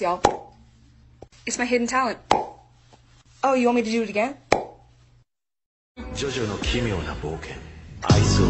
This, y'all. It's my hidden talent. Oh, you want me to do it again? ジョジョの奇妙な冒険アイス・オブ・ヘブン